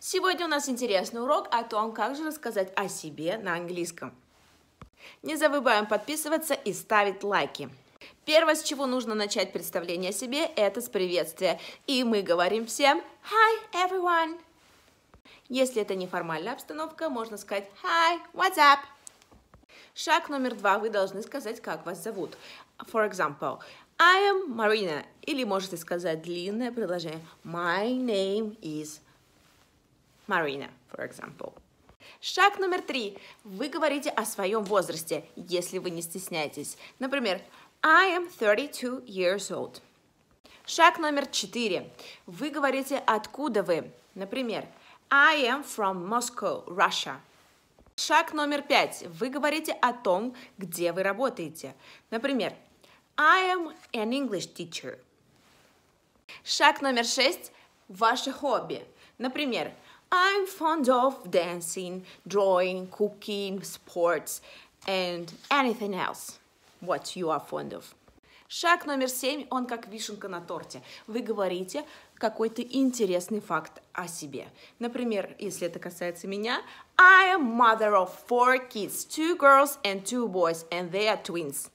Сегодня у нас интересный урок о том, как же рассказать о себе на английском. Не забываем подписываться и ставить лайки. Первое, с чего нужно начать представление о себе, это с приветствия. И мы говорим всем «Hi, everyone!». Если это неформальная обстановка, можно сказать «Hi, what's up?». Шаг номер два. Вы должны сказать, как вас зовут. For example, I am Marina. Или можете сказать длинное предложение. My name is Marina, for example. Шаг номер три. Вы говорите о своем возрасте, если вы не стесняетесь. Например, I am 32 years old. Шаг номер четыре. Вы говорите, откуда вы. Например, I am from Moscow, Russia. Шаг номер пять. Вы говорите о том, где вы работаете. Например, I am an English teacher. Шаг номер шесть. Ваше хобби. Например, I'm fond of dancing, drawing, cooking, sports, and anything else. What you are fond of. Шаг номер семь, он как вишенка на торте. Вы говорите какой-то интересный факт о себе. Например, если это касается меня, I am mother of four kids, two girls and two boys, and they are twins.